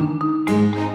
Música